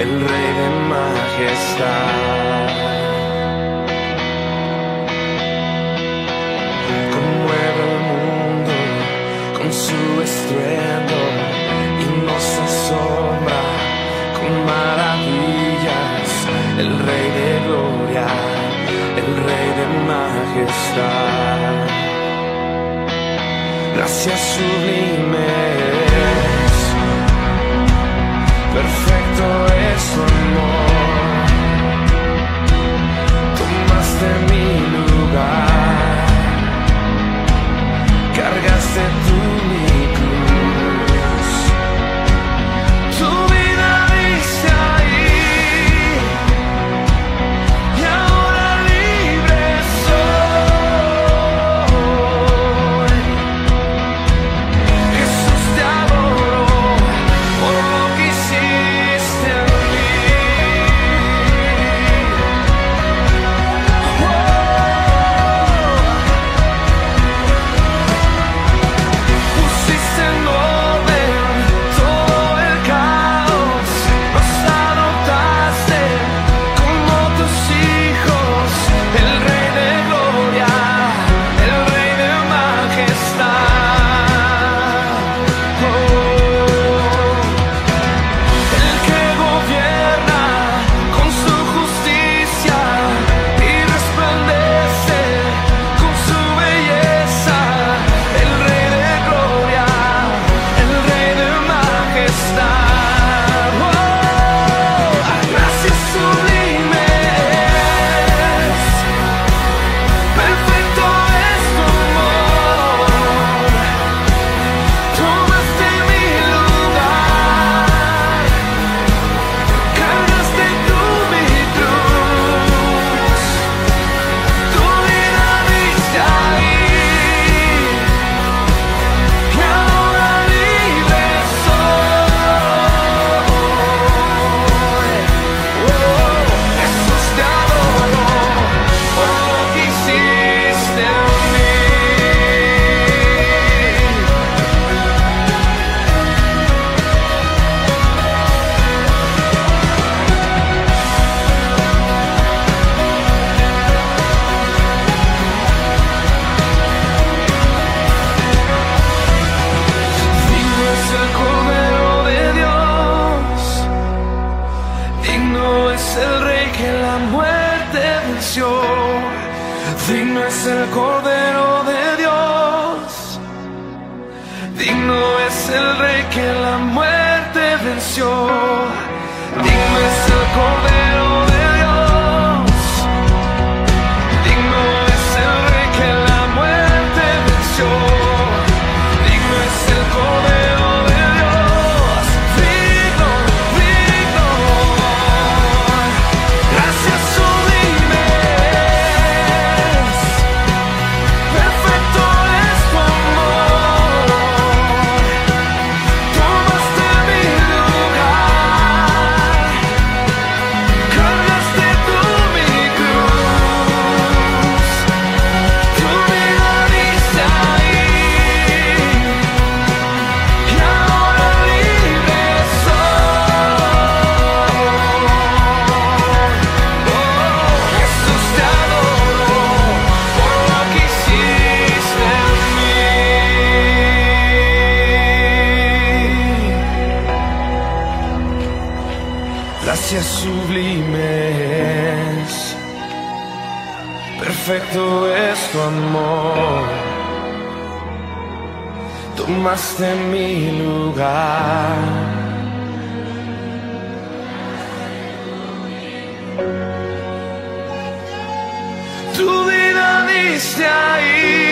el rey de majestad. Conmueve el mundo con su estruendo y nos asombra con maravillas, el rey de gloria, el rey de majestad. Gracias sublime. Digno es el rey que la muerte venció. Digno es el cordero de Dios. Digno es el rey que la muerte venció. Digno es gracias sublimes. Perfecto es tu amor. Tomaste mi lugar. Tu vida diste ahí.